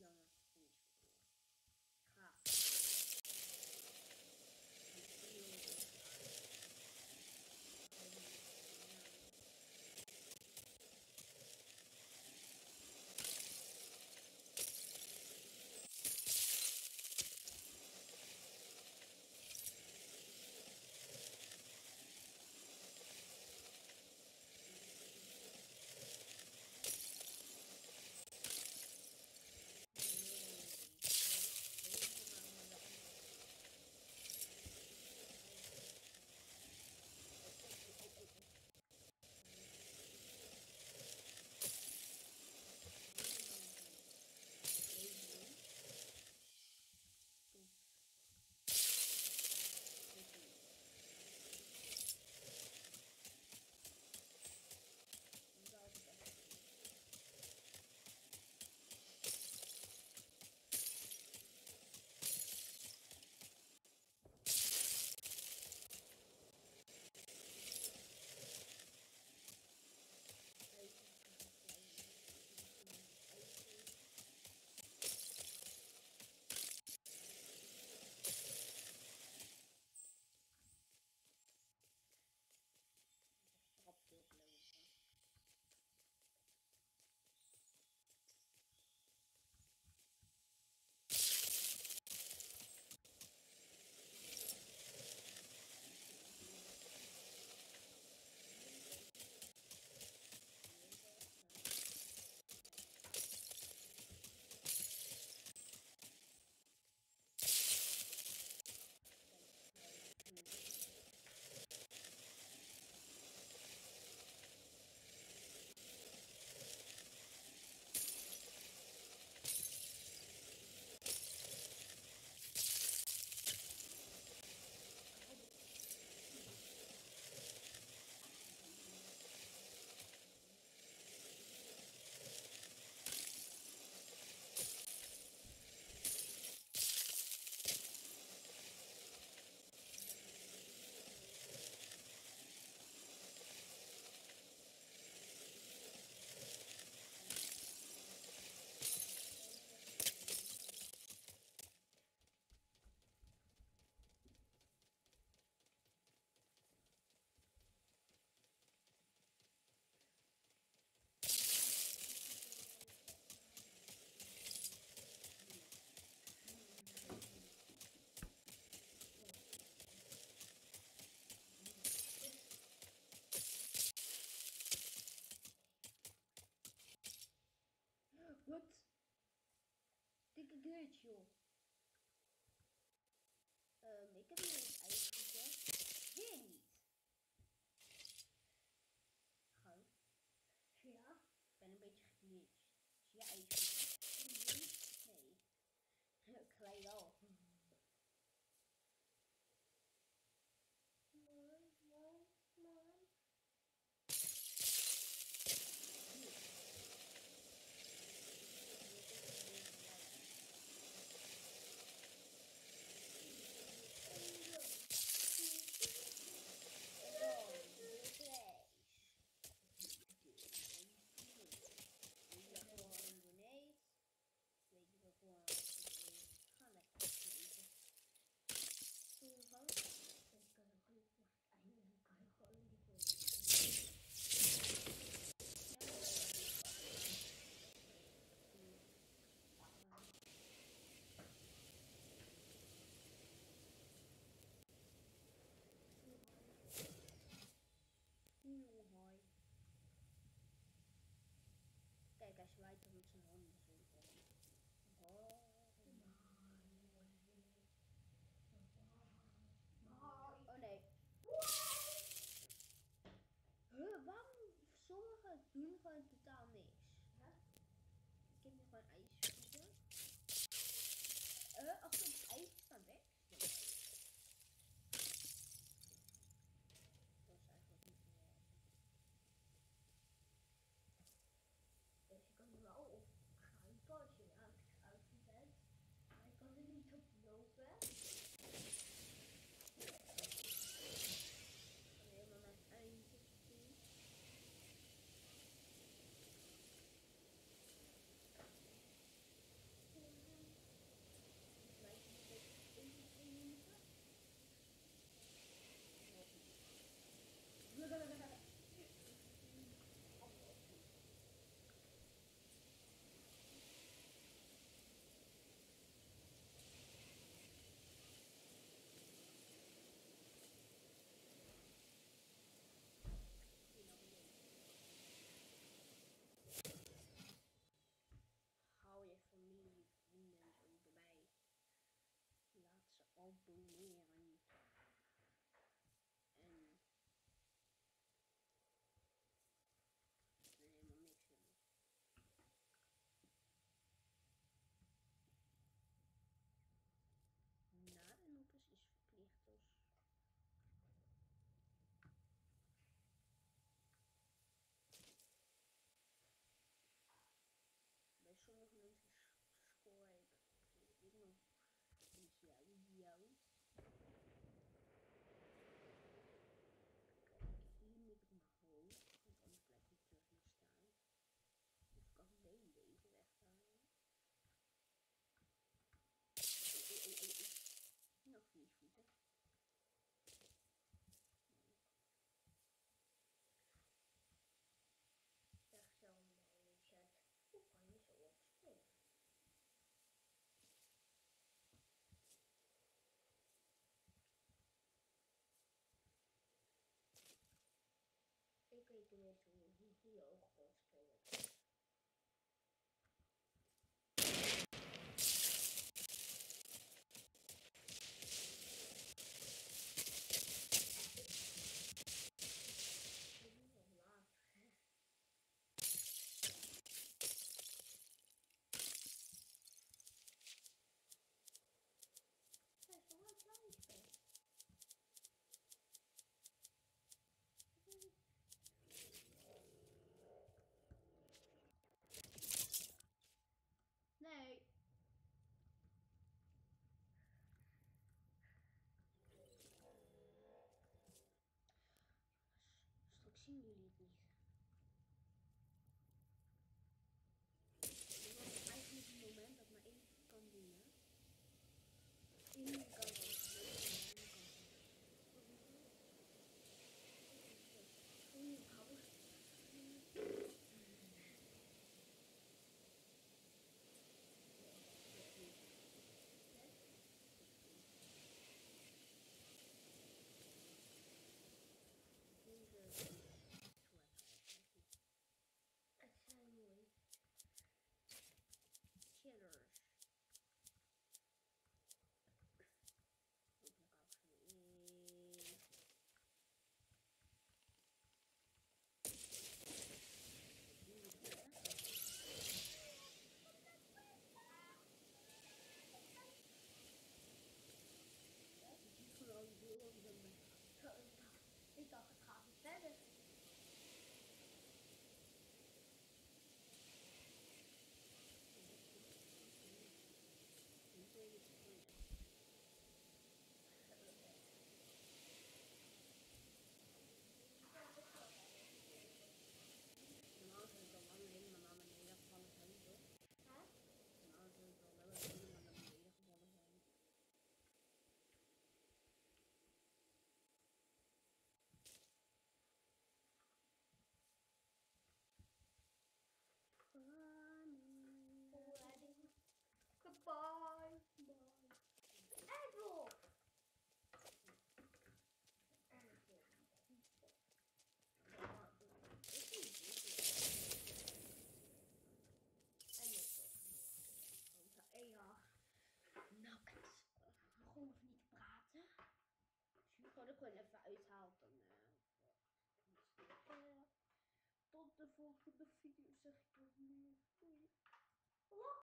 ya joh. Um, ik heb hier een ijs gezet. Weer niet. Gewoon. Ja. Ik ben een beetje geglitcht. Is je ijs gezet? Nee. Klein wel. Doen gewoon totaal niks? Ik heb nu gewoon ijs gegeten. Eh, achter het ijs 这个主题是有 Julie. gewoon even uithaalt, dan... Uh, tot de volgende video, zeg ik nog meer. Doei.